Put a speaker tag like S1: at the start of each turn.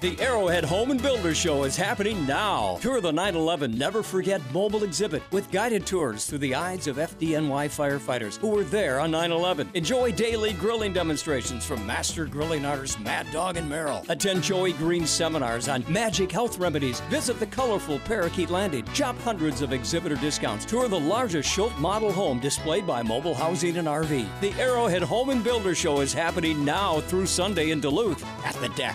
S1: The Arrowhead Home and Builder Show is happening now. Tour the 9/11 Never Forget mobile exhibit with guided tours through the eyes of FDNY firefighters who were there on 9 11. Enjoy daily grilling demonstrations from master grilling artists Mad Dog and Merrill. Attend Joey Green seminars on magic health remedies. Visit the colorful Parakeet Landing. Shop hundreds of exhibitor discounts. Tour the largest Schultz model home displayed by Mobile Housing and RV. The Arrowhead Home and Builder Show is happening now through Sunday in Duluth at the DECC.